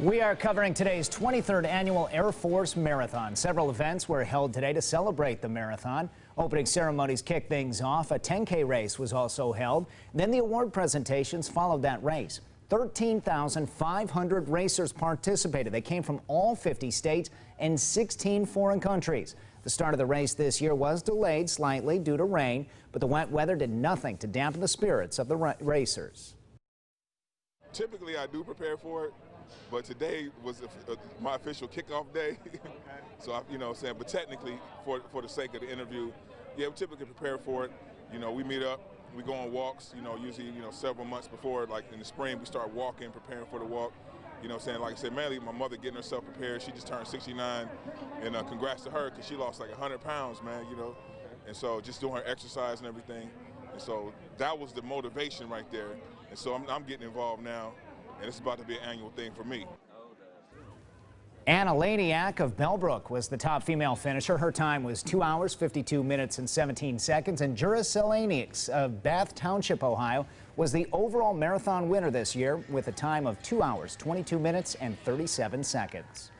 We are covering today's 23rd annual Air Force Marathon. Several events were held today to celebrate the marathon. Opening ceremonies kicked things off. A 10K race was also held. Then the award presentations followed that race. 13,500 racers participated. They came from all 50 states and 16 foreign countries. The start of the race this year was delayed slightly due to rain, but the wet weather did nothing to dampen the spirits of the racers. Typically, I do prepare for it, but today was a, my official kickoff day. so, I, you know what I'm saying? But technically, for, for the sake of the interview, yeah, we typically prepare for it. You know, we meet up, we go on walks, you know, usually, you know, several months before, like in the spring, we start walking, preparing for the walk. You know what I'm saying? Like I said, mainly my mother getting herself prepared. She just turned 69, and uh, congrats to her because she lost like 100 pounds, man, you know. And so just doing her exercise and everything. And so that was the motivation right there. And so I'm, I'm getting involved now and it's about to be an annual thing for me. Anna Laniak of Bellbrook was the top female finisher. Her time was 2 hours, 52 minutes, and 17 seconds. And Jura Selaniaks of Bath Township, Ohio, was the overall marathon winner this year with a time of 2 hours, 22 minutes, and 37 seconds.